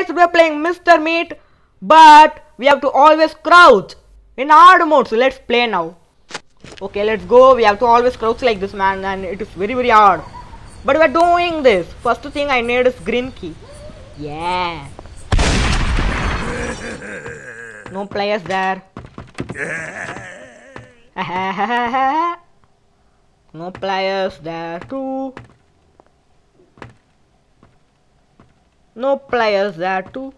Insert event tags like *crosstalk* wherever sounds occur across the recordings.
guys, we are playing Mr. Meat, but we have to always crouch in hard mode. So let's play now. Okay, let's go. We have to always crouch like this, man, and it is very, very hard. But we are doing this. First thing I need is green key. Yeah. No players there. *laughs* *laughs* no players there too. No players there too.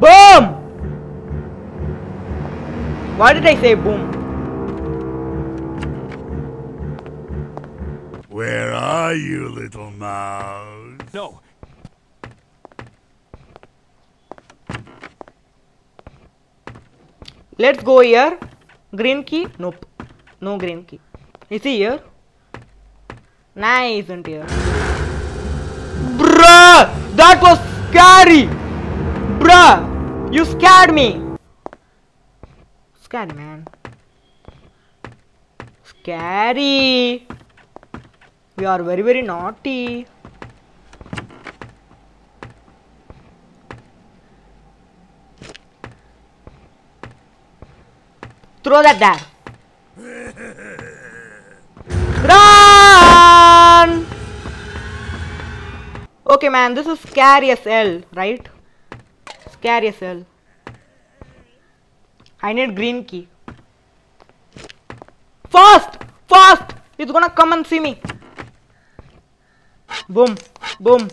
Boom! Why did I say boom? Where are you, little mouse? No. Let's go here. Green key? Nope. No green key. Is he here? Nah, he isn't here. That was scary! Bruh! You scared me! Scary, man. Scary! We are very, very naughty. Throw that there. Okay, man, this is scary as hell, right? Scary as hell. I need green key. Fast! Fast! He's gonna come and see me. Boom, boom,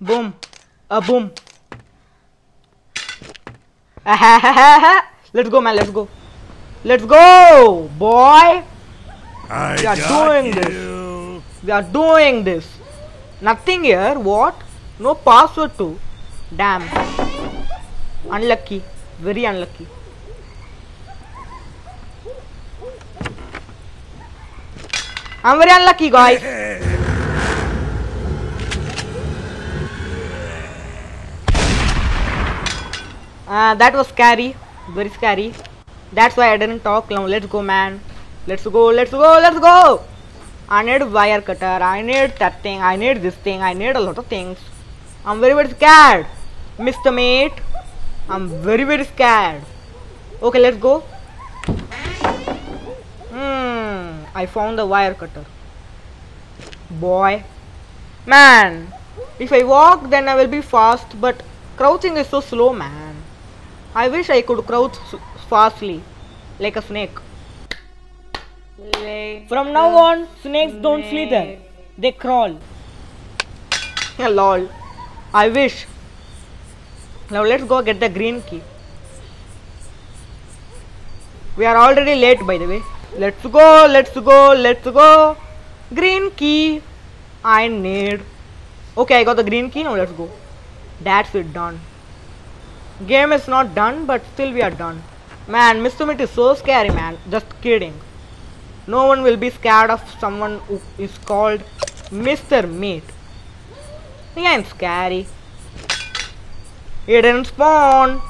boom, a boom. *laughs* let's go, man, let's go. Let's go, boy. I We are doing you. this. We are doing this. Nothing here. What? No password too. Damn. Unlucky. Very unlucky. I'm very unlucky, guys. Uh, that was scary. Very scary. That's why I didn't talk. Now let's go, man. Let's go, let's go, let's go. I need wire cutter. I need that thing. I need this thing. I need a lot of things. I'm very, very scared. Mr. Meat. I'm very, very scared. Okay, let's go. Hmm. I found the wire cutter. Boy. Man. If I walk, then I will be fast. But crouching is so slow, man. I wish I could crouch fastly. Like a snake. From now on, snakes don't slither. They crawl. Yeah, lol. I wish. Now let's go get the green key. We are already late by the way. Let's go, let's go, let's go. Green key. I need. Okay, I got the green key. Now let's go. That's it, done. Game is not done, but still we are done. Man, Mr. Meat is so scary, man. Just kidding. No one will be scared of someone who is called Mr. Meat. He ain't scary. He didn't spawn.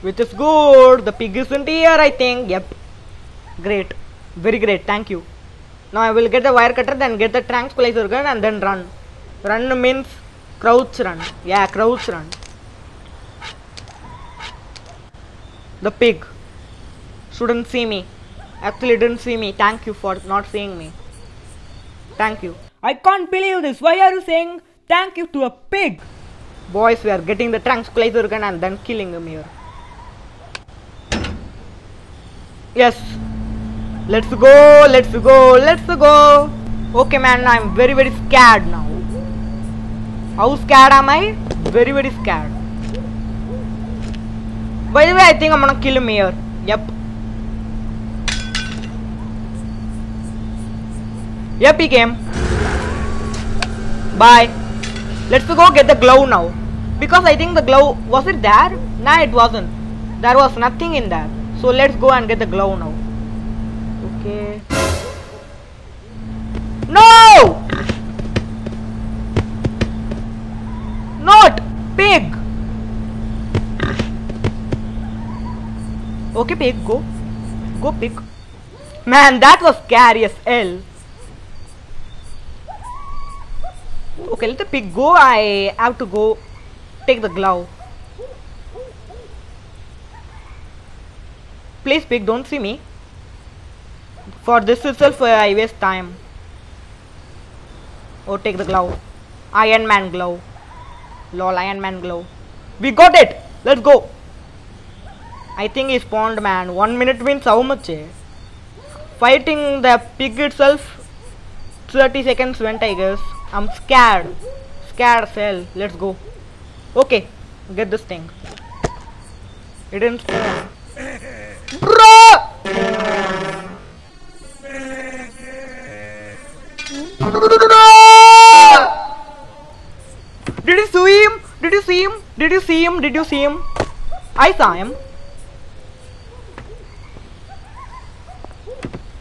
Which is good. The pig isn't here, I think. Yep. Great. Very great. Thank you. Now I will get the wire cutter, then get the tranquilizer gun, and then run. Run means crouch run. Yeah, crouch run. The pig shouldn't see me. Actually didn't see me. Thank you for not seeing me. Thank you. I can't believe this. Why are you saying thank you to a pig? Boys, we are getting the tranquilizer gun and then killing him here. Yes. Let's go, let's go, let's go. Okay, man, I'm very, very scared now. How scared am I? Very, very scared. By the way, I think I'm gonna kill him here. Yep. Yep, he came. Bye. Let's go get the glove now. Because I think the glove, was it there? Nah, it wasn't. There was nothing in there. So let's go and get the glove now. Okay. No! Not pig. Okay, pig, go. Go, pig. Man, that was scary as hell. Okay, let the pig go. I have to go take the glove. Please, pig, don't see me. For this itself, uh, I waste time. Oh, take the glove. Iron Man glove. Lol, Iron Man glove. We got it! Let's go! I think he spawned, man. One minute means how much? Eh? Fighting the pig itself 30 seconds went I guess. I'm scared. Scared cell. Let's go. Okay. Get this thing. It didn't spawn. Bro! Did you see him? Did you see him? Did you see him? Did you see him? I saw him.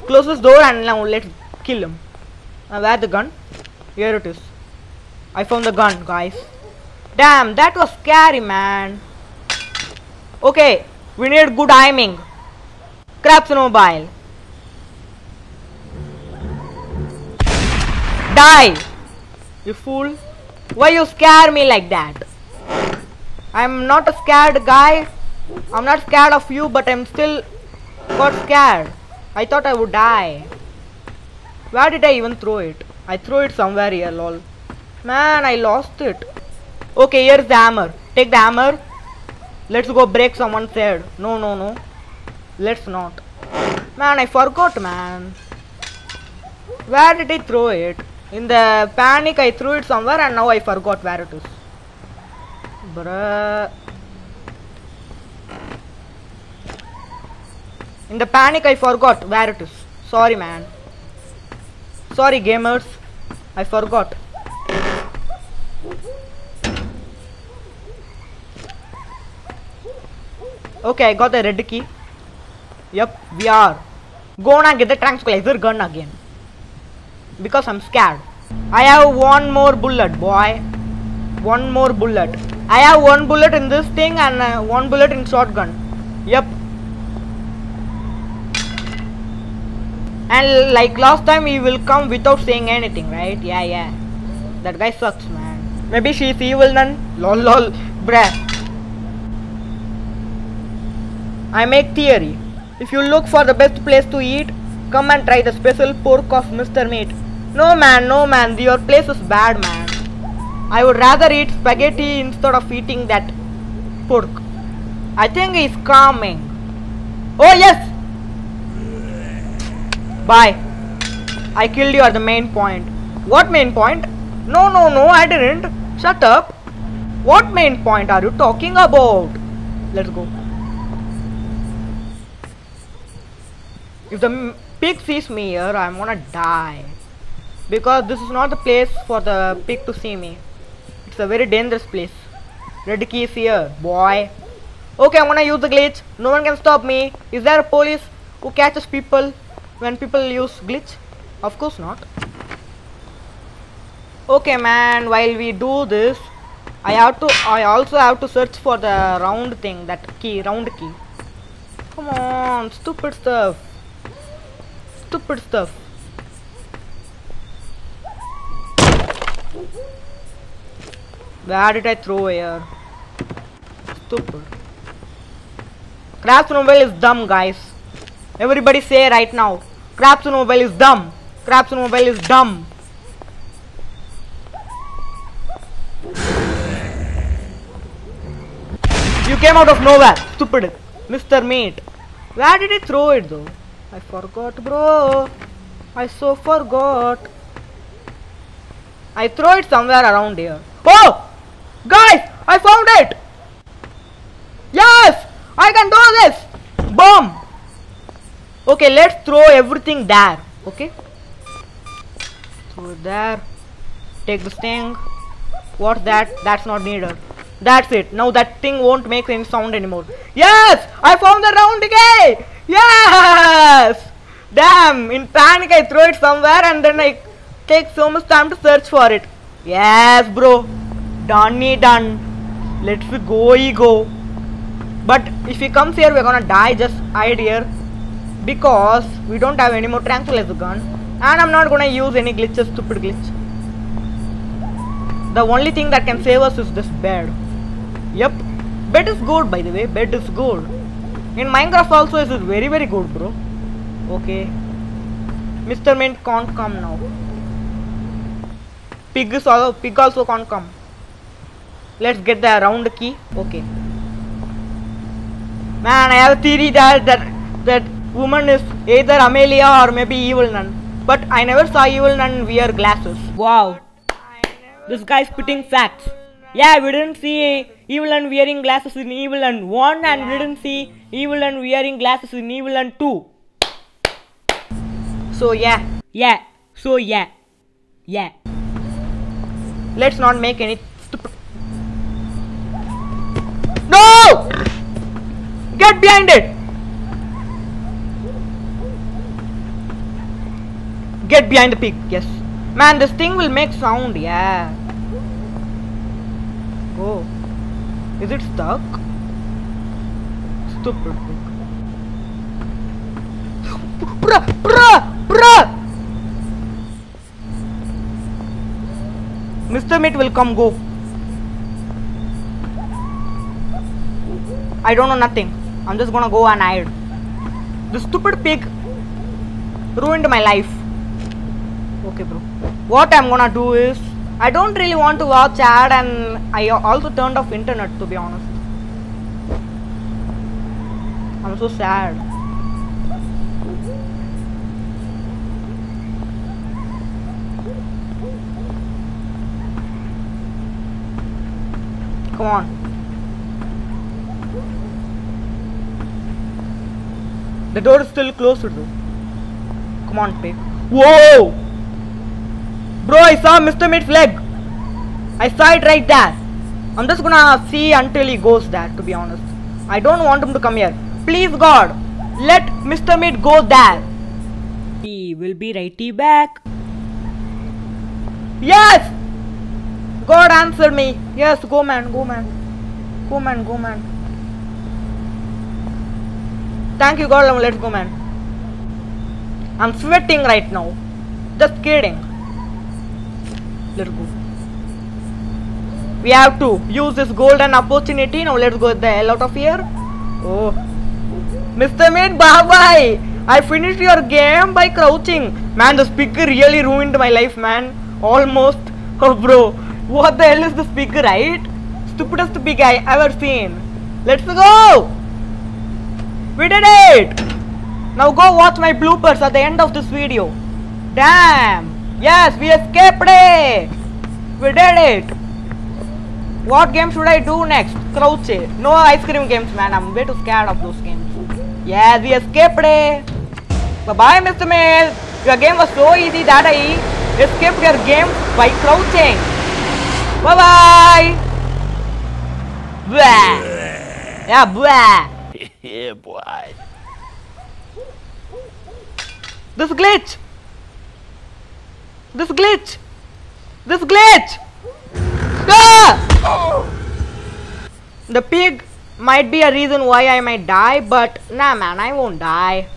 Close this door and now let's kill him. Now where the gun? Here it is. I found the gun, guys. Damn, that was scary, man. Okay, we need good aiming. Crabs mobile. Die! You fool. Why you scare me like that? I'm not a scared guy. I'm not scared of you, but I'm still got scared. I thought I would die. Where did I even throw it? I threw it somewhere here, lol. Man, I lost it. Okay, here's the hammer. Take the hammer. Let's go break someone's head. No, no, no. Let's not. Man, I forgot, man. Where did I throw it? In the panic, I threw it somewhere and now I forgot where it is. Bruh. In the panic, I forgot where it is. Sorry, man. Sorry, gamers. I forgot. Okay, I got the red key. Yep, we are gonna get the tranquilizer gun again. Because I'm scared. I have one more bullet, boy. One more bullet. I have one bullet in this thing and uh, one bullet in shotgun. Yep. And like last time, he will come without saying anything, right? Yeah, yeah. That guy sucks, man. Maybe she's evil then. Lol, lol, bruh. I make theory. If you look for the best place to eat, come and try the special pork of Mr. Meat. No man, no man, your place is bad man. I would rather eat spaghetti instead of eating that pork. I think he's coming. Oh yes! Bye. I killed you at the main point. What main point? No, no, no, I didn't. Shut up. What main point are you talking about? Let's go. If the pig sees me here, I'm gonna die. Because this is not the place for the pig to see me. It's a very dangerous place. Red key is here, boy. Okay, I'm gonna use the glitch. No one can stop me. Is there a police who catches people when people use glitch? Of course not. Okay, man. While we do this, I have to. I also have to search for the round thing, that key, round key. Come on, stupid stuff. Stupid stuff. Where did I throw here? Stupid. Crabs Mobile is dumb, guys. Everybody say right now. Crabs Mobile is dumb. Crabs Mobile is dumb. You came out of nowhere, stupid. Mr. Meat. Where did he throw it though? I forgot, bro. I so forgot. I throw it somewhere around here. Oh! Guys! I found it! Yes! I can do this! Boom! Okay, let's throw everything there. Okay? Throw there. Take this thing. What's that? That's not needed. That's it. Now that thing won't make any sound anymore. Yes! I found the round again! Yes! Damn! In panic I throw it somewhere and then I take so much time to search for it. Yes, bro. Done done. Let's go ego. But if he comes here, we're gonna die. Just hide here because we don't have any more tranquilizer gun, and I'm not gonna use any glitches. Stupid glitch. The only thing that can save us is this bed. Yep. Bed is good by the way. Bed is good. In Minecraft also is very very good bro. Okay. Mr. Meat can't come now. Pig is also pig also can't come. Let's get the round key. Okay. Man, I have a theory that that that woman is either Amelia or maybe Evil Nun. But I never saw Evil Nun wear glasses. Wow. This guy's spitting facts. Yeah, we didn't see Evil Nun wearing glasses in Evil Nun 1 and we didn't see Evil Nun wearing glasses in Evil Nun 2. So yeah. Yeah. So yeah. Yeah. Let's not make any stupid. No! Get behind it! Get behind the pig, yes. Man, this thing will make sound, yeah. Go. Is it stuck? Stupid pig. Bruh! Bruh! Bruh! Mr. Meat will come go. I don't know nothing. I'm just gonna go and hide. The stupid pig ruined my life. Okay, bro. What I'm gonna do is I don't really want to watch ad and I also turned off internet to be honest. I'm so sad. Come on. The door is still closed though. Come on, pig. Whoa! Bro, I saw Mr. Meat's leg. I saw it right there. I'm just gonna see until he goes there, to be honest. I don't want him to come here. Please, God, let Mr. Meat go there. He will be righty back. Yes! God answered me. Yes, go man, go man. Go man, go man. Thank you, God. Let's go, man. I'm sweating right now. Just kidding. Let's go. We have to use this golden opportunity. Now let's go the hell out of here. Oh. Mr. Meat, bye bye. I finished your game by crouching. Man, the speaker really ruined my life, man. Almost. *laughs* Oh, bro. What the hell is the speaker, right? Stupidest pig I ever seen. Let's go. We did it! Now go watch my bloopers at the end of this video. Damn! Yes, we escaped it! We did it! What game should I do next? Crouch it. No ice cream games, man. I'm way too scared of those games. Yes, we escaped it! Bye bye, Mr. Meat. Your game was so easy that I escaped your game by crouching. Bye bye! Blah! Yeah, blah! yeah, boy. This glitch! This glitch! This glitch! Ah! The pig might be a reason why I might die, but nah man, I won't die.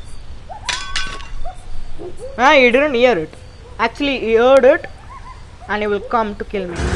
Ah, he didn't hear it. Actually, he heard it and he will come to kill me.